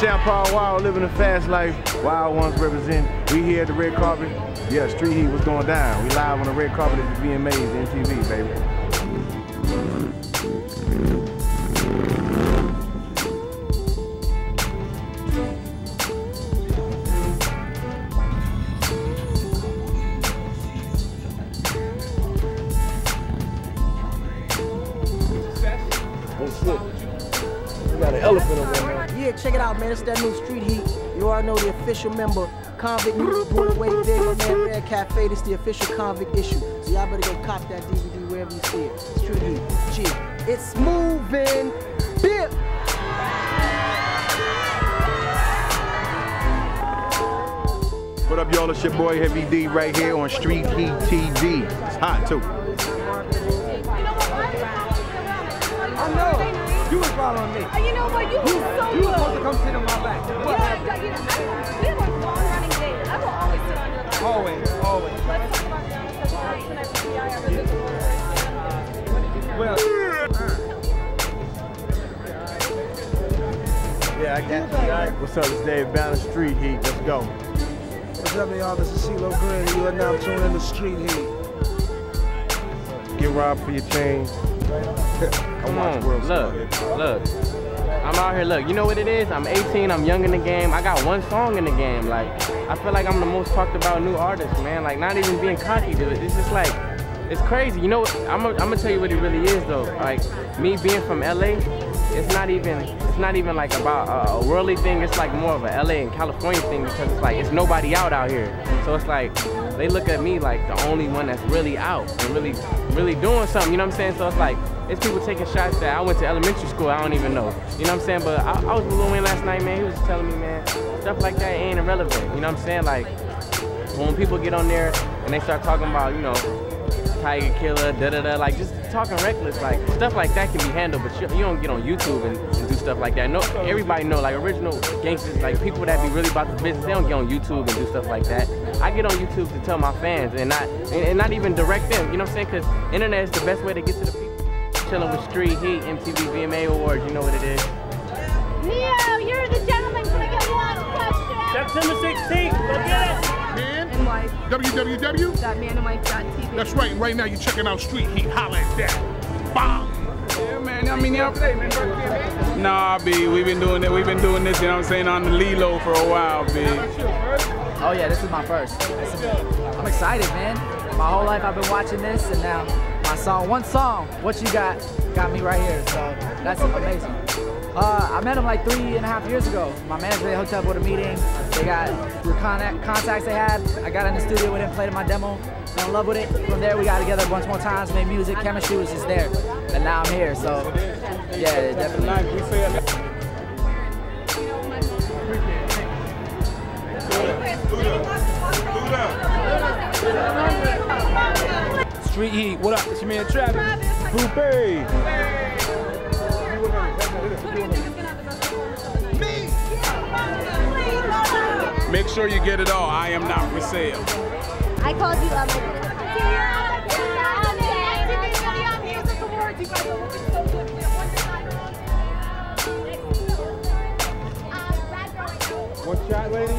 Champ Paul Wild living a fast life. Wild ones represent. We here at the red carpet. Yeah, Street Heat was going down. We live on the red carpet at the VMAs, MTV, baby. Got an elephant over there. Check it out, man. It's that new Street Heat. You already know the official member. Convict News going away big on that Red Cafe. This the official convict issue. So y'all better go cop that DVD wherever you see it. Street Heat. Gee, it's moving. Bip. What up, y'all? It's your boy Heavy D right here on Street Heat TV. It's hot too. You was following me. Uh, you know what? You were so You was good. supposed to come sit on my back. What Yeah, happened? you know, I, we have a long running date. I will always sit on your lap. Always, always. Let's talk about that because tonight, tonight for PI, I really do Well, Yeah, I got you. All right. What's up? It's Dave Banner Street Heat. Let's go. What's up, y'all? This is CeeLo Green. You are now tuned in to Street Heat. Get robbed for your chain. Come hmm, on, World look, look. I'm out here, look, you know what it is? I'm 18, I'm young in the game. I got one song in the game. Like, I feel like I'm the most talked about new artist, man. Like, not even being cocky, dude. It's just like, it's crazy. You know, what? I'm gonna tell you what it really is, though. Like, me being from LA, it's not even, it's not even like about a, a worldly thing. It's like more of a LA and California thing because it's like, it's nobody out out here. So it's like, they look at me like the only one that's really out and really, really doing something. You know what I'm saying? So it's like, it's people taking shots that I went to elementary school. I don't even know. You know what I'm saying? But I, I was with Lil Wayne last night, man. He was telling me, man, stuff like that ain't irrelevant. You know what I'm saying? Like, when people get on there and they start talking about, you know, Tiger Killer, da da da, like just talking reckless, like stuff like that can be handled, but you, you don't get on YouTube and, and stuff like that. No, everybody know, like original gangsters, like people that be really about the business, they don't get on YouTube and do stuff like that. I get on YouTube to tell my fans and not and, and not even direct them. You know what I'm saying? Because internet is the best way to get to the people. Chilling with Street Heat, MTV VMA Awards, you know what it is. Neo, you're the gentleman. Can I get one question? September 16th, go get it. Man, Life. www. www.manandwife.tv. That's right. Right now, you're checking out Street Heat. Holla at that. Bomb. Yeah, man. I mean, yeah. Nah, B, we've been doing it. We've been doing this. You know what I'm saying on the Lilo for a while, B. Oh yeah, this is my first. Is- I'm excited, man. My whole life I've been watching this, and now my song, one song, "What You Got," got me right here. So that's amazing. Uh, I met him like three and a half years ago. My manager they hooked up with a meeting. They got through contact, contacts they had. I got in the studio with him, played my demo, fell in love with it. From there, we got together a bunch more times, made music. Chemistry was just there, and now I'm here. So yeah, definitely. We say it. Street Heat. What up? It's your man Travis. Poopy. Make sure you get it all. I am not for sale. I called you up. One shot, lady.